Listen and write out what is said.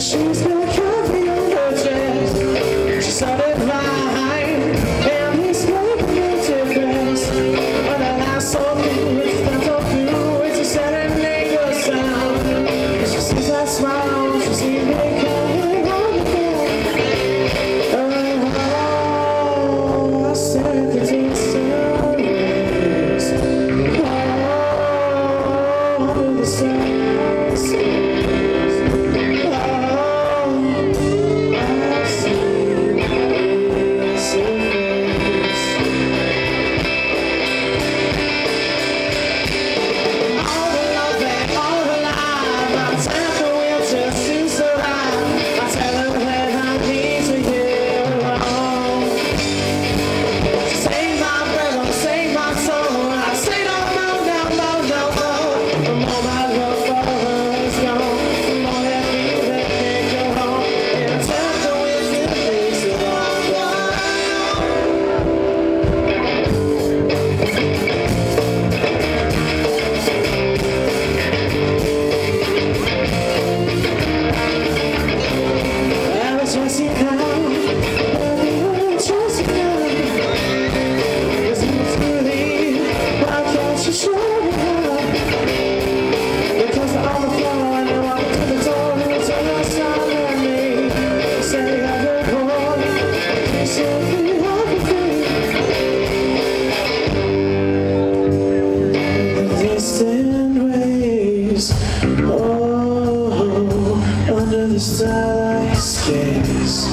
She's gonna cut me over dress. She started lying, and he's making me depressed. But then I saw through it's not so blue. It's a sudden nigga sound. She sees that smile, She's sees coming. Oh, I. Oh, the sun. the starlight escapes.